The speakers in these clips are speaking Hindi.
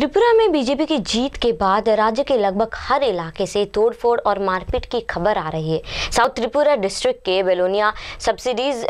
त्रिपुरा में बीजेपी की जीत के बाद राज्य के लगभग हर इलाके से तोड़फोड़ और मारपीट की खबर आ रही है। साउथ त्रिपुरा डिस्ट्रिक्ट के बेलोनिया सब्सिडीज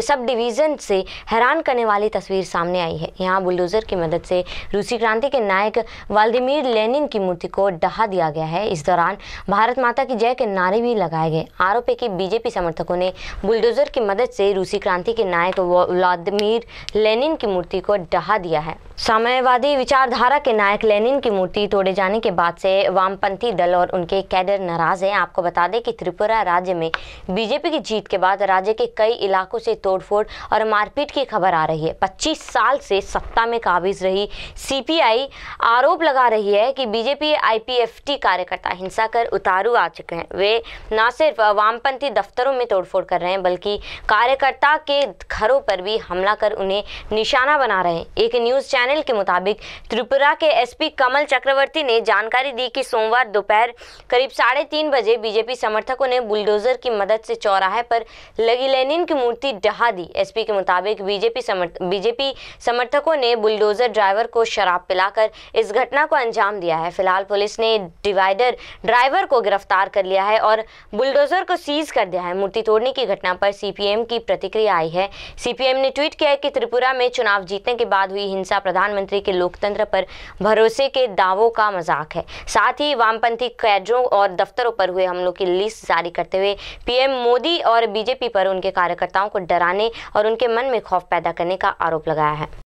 सब डिवीज़न से हैरान करने वाली तस्वीर सामने आई है। यहाँ बुलडोजर की मदद से रूसी क्रांति के नायक वाल्दिमीर लेनिन की मूर्ति को डहा दिया गया है। इस दौरान भारत माता की जय के नारे भी लगाए गए। आरोप है कि बीजेपी समर्थकों ने बुलडोजर की मदद से रूसी क्रांति के नायक व्लादिमीर लेनिन की मूर्ति को डहा दिया है। साम्यवादी विचारधारा के नायक लेनिन की मूर्ति तोड़े जाने के बाद से वामपंथी दल और उनके कैडर नाराज़ हैं। आपको बता दें कि त्रिपुरा राज्य में बीजेपी की जीत के बाद राज्य के कई इलाकों से तोड़फोड़ और मारपीट की खबर आ रही है। 25 साल से सत्ता में काबिज रही सीपीआई। आरोप लगा रही है कि बीजेपी आईपीएफटी कार्यकर्ता हिंसा कर उतारू आ चुके हैं। वे न सिर्फ़ वामपंथी दफ्तरों में तोड़फोड़ कर रहे हैं, बल्कि कार्यकर्ता के घरों पर भी हमला कर उन्हें निशाना बना रहे हैं। एक न्यूज़ चैनल के मुताबिक त्रिपुरा के एसपी कमल चक्रवर्ती ने जानकारी दी कि सोमवार दोपहर करीब साढ़े तीन बजे बीजेपी समर्थकों ने बुलडोजर की मदद से चौराहे पर लगी लेनिन की मूर्ति डहा दी। एसपी के मुताबिक बीजेपी समर्थ बीजेपी समर्थकों ने बुलडोजर ड्राइवर को शराब पिलाकर इस घटना को अंजाम दिया है। फ़िलहाल पुलिस ने डिवाइडर ड्राइवर को गिरफ़्तार कर लिया है और बुलडोजर को सीज कर दिया है। मूर्ति तोड़ने की घटना पर सीपीएम की प्रतिक्रिया आई है। सीपीएम ने ट्वीट किया है कि त्रिपुरा में चुनाव जीतने के बाद हुई हिंसा प्रधानमंत्री के लोकतंत्र पर भरोसे के दावों का मज़ाक है। साथ ही वामपंथी कैडरों और दफ्तरों पर हुए हमलों की लिस्ट जारी करते हुए पीएम मोदी और बीजेपी पर उनके कार्यकर्ताओं को डराने और उनके मन में खौफ पैदा करने का आरोप लगाया है।